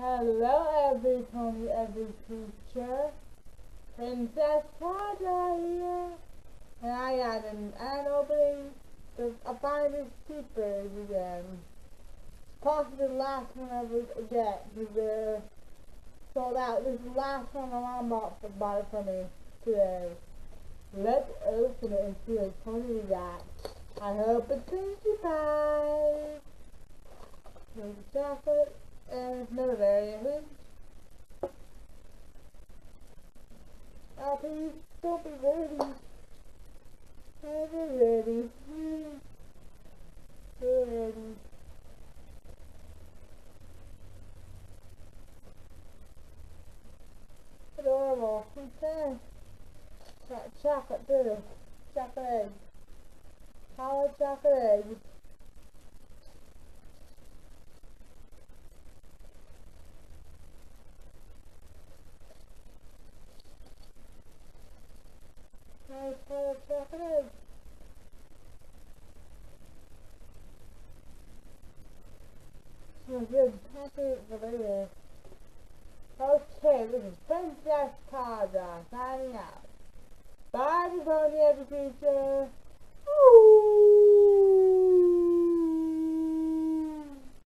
Hello, every pony, every creature. Princess Paw Draw here. And I got an, an opening the a finders keepers again. Possibly the last one I ever get because they're sold out. This is the last one my mom bought for, bought it for me today. Let's open it and see what pony we got. I hope it's crunchy pie. There's chocolate and variant. Oh, please don't be ready. I'll ready. Be ready. Adorable. Okay. Chocolate too. Chocolate egg. Hollow chocolate egg. Nice hollow chocolate egg. Oh, good. Happy baby. Okay, this is Princess Kaja signing out. Bye, everybody, every.